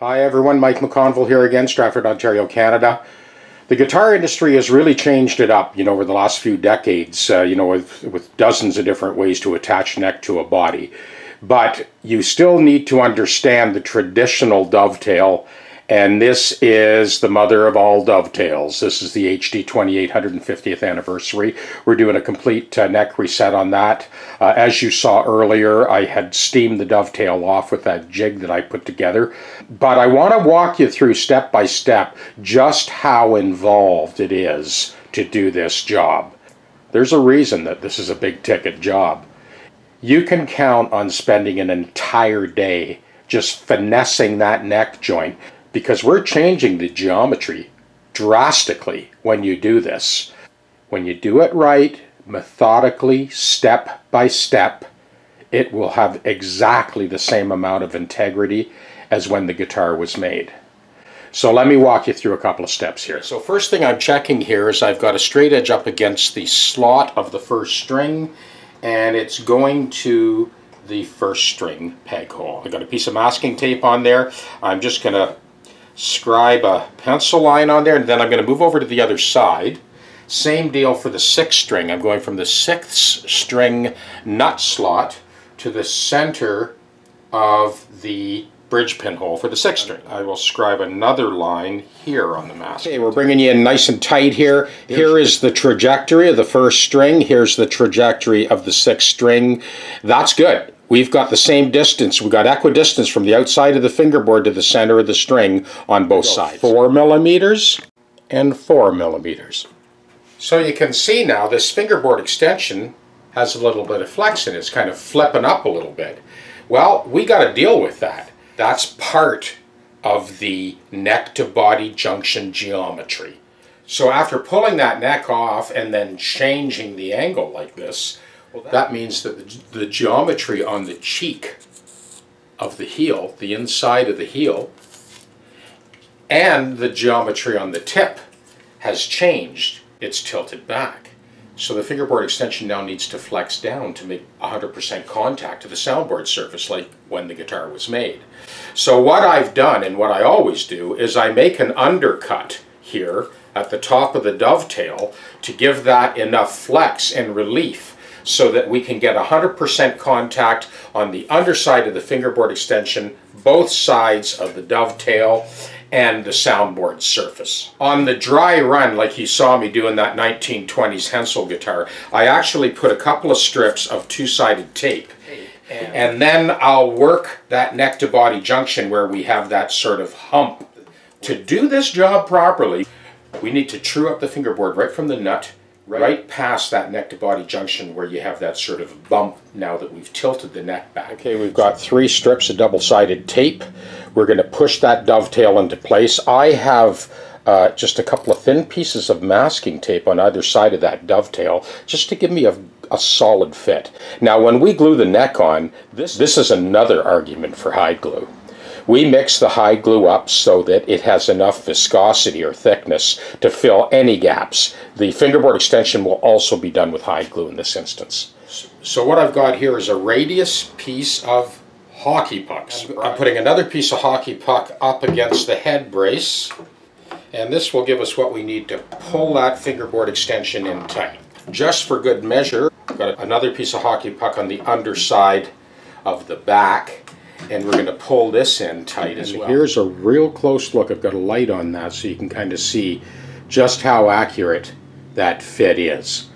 Hi everyone, Mike McConville here again, Stratford, Ontario, Canada. The guitar industry has really changed it up, you know, over the last few decades, uh, you know, with, with dozens of different ways to attach neck to a body. But you still need to understand the traditional dovetail and this is the mother of all dovetails. This is the HD 2850th anniversary. We're doing a complete uh, neck reset on that. Uh, as you saw earlier, I had steamed the dovetail off with that jig that I put together. But I want to walk you through step by step just how involved it is to do this job. There's a reason that this is a big ticket job. You can count on spending an entire day just finessing that neck joint because we're changing the geometry drastically when you do this. When you do it right, methodically, step by step, it will have exactly the same amount of integrity as when the guitar was made. So let me walk you through a couple of steps here. So first thing I'm checking here is I've got a straight edge up against the slot of the first string and it's going to the first string peg hole. I've got a piece of masking tape on there. I'm just going to scribe a pencil line on there, and then I'm going to move over to the other side. Same deal for the sixth string. I'm going from the sixth string nut slot to the center of the bridge pinhole for the sixth string. I will scribe another line here on the mask. Okay, we're bringing you in nice and tight here. Here is the trajectory of the first string. Here's the trajectory of the sixth string. That's good. We've got the same distance. We've got equidistance from the outside of the fingerboard to the center of the string on both sides. Four millimeters and four millimeters. So you can see now this fingerboard extension has a little bit of flex in it. It's kind of flipping up a little bit. Well, we got to deal with that. That's part of the neck to body junction geometry. So after pulling that neck off and then changing the angle like this, that, means that the, the geometry on the cheek of the heel, the inside of the heel, and the geometry on the tip has changed. It's tilted back. So the fingerboard extension now needs to flex down to make 100% contact to the soundboard surface like when the guitar was made. So what I've done and what I always do is I make an undercut here at the top of the dovetail to give that enough flex and relief so that we can get 100% contact on the underside of the fingerboard extension, both sides of the dovetail, and the soundboard surface. On the dry run, like you saw me doing that 1920s Hensel guitar, I actually put a couple of strips of two-sided tape. And then I'll work that neck to body junction where we have that sort of hump. To do this job properly, we need to true up the fingerboard right from the nut right. right past that neck to body junction where you have that sort of bump now that we've tilted the neck back. Okay, we've got three strips of double-sided tape. We're going to push that dovetail into place. I have uh, just a couple of thin pieces of masking tape on either side of that dovetail just to give me a, a solid fit. Now when we glue the neck on, this, this is another argument for hide glue. We mix the hide glue up so that it has enough viscosity or thickness to fill any gaps. The fingerboard extension will also be done with hide glue in this instance. So what I've got here is a radius piece of hockey pucks. I'm putting another piece of hockey puck up against the head brace and this will give us what we need to pull that fingerboard extension in tight. Just for good measure, I've got another piece of hockey puck on the underside of the back and we're going to pull this in tight as well. Here's a real close look. I've got a light on that so you can kind of see just how accurate that fit is.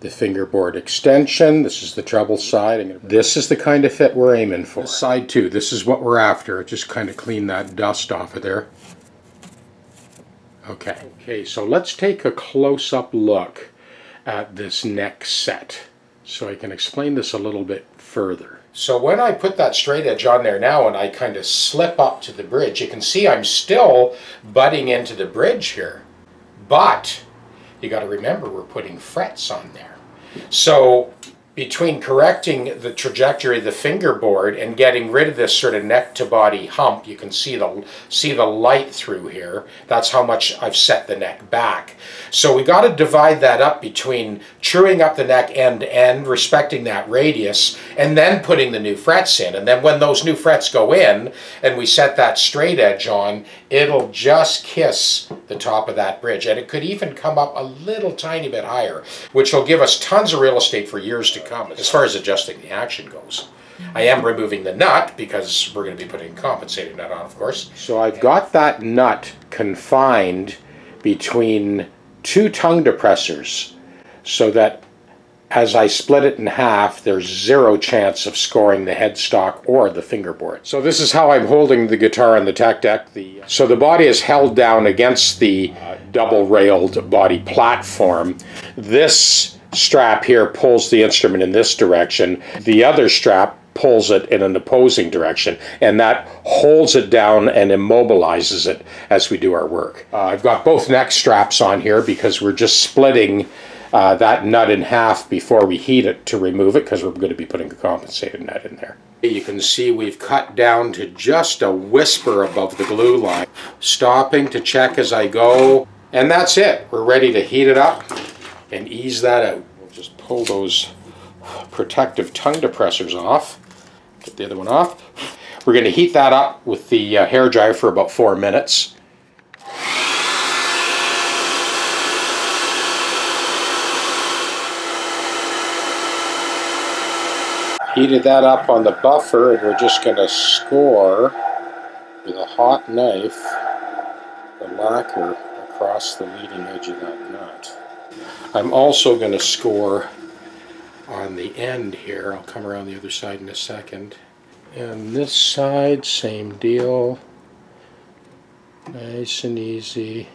The fingerboard extension, this is the treble side. This is the kind of fit we're aiming for. Side two, this is what we're after. Just kind of clean that dust off of there. Okay, okay, so let's take a close-up look at this neck set so I can explain this a little bit further. So when I put that straight edge on there now and I kind of slip up to the bridge, you can see I'm still butting into the bridge here. But you got to remember we're putting frets on there. So between correcting the trajectory of the fingerboard and getting rid of this sort of neck to body hump, you can see the see the light through here. That's how much I've set the neck back. So we got to divide that up between truing up the neck end to end, respecting that radius, and then putting the new frets in. And then when those new frets go in and we set that straight edge on, it'll just kiss the top of that bridge. And it could even come up a little tiny bit higher, which will give us tons of real estate for years to as far as adjusting the action goes. I am removing the nut because we're going to be putting a compensating nut on, of course. So I've got that nut confined between two tongue depressors so that as I split it in half, there's zero chance of scoring the headstock or the fingerboard. So this is how I'm holding the guitar on the tech deck. The, so the body is held down against the uh, double-railed body platform. This strap here pulls the instrument in this direction. The other strap pulls it in an opposing direction, and that holds it down and immobilizes it as we do our work. Uh, I've got both neck straps on here because we're just splitting uh, that nut in half before we heat it to remove it because we're going to be putting a compensated nut in there. You can see we've cut down to just a whisper above the glue line. Stopping to check as I go, and that's it. We're ready to heat it up and ease that out. We'll just pull those protective tongue depressors off. Get the other one off. We're going to heat that up with the uh, hair dryer for about four minutes. Heated that up on the buffer and we're just going to score with a hot knife the lacquer across the leading edge of that nut. I'm also going to score on the end here. I'll come around the other side in a second. And this side, same deal. Nice and easy.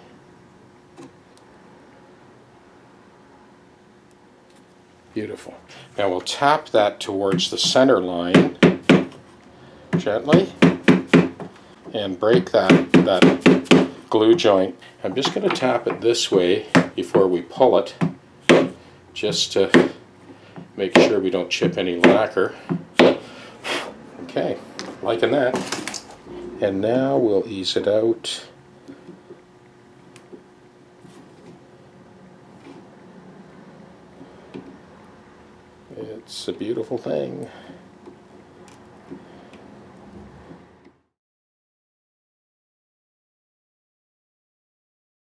Beautiful. Now we'll tap that towards the center line gently and break that, that glue joint. I'm just going to tap it this way before we pull it just to make sure we don't chip any lacquer. Okay, liking that. And now we'll ease it out. It's a beautiful thing.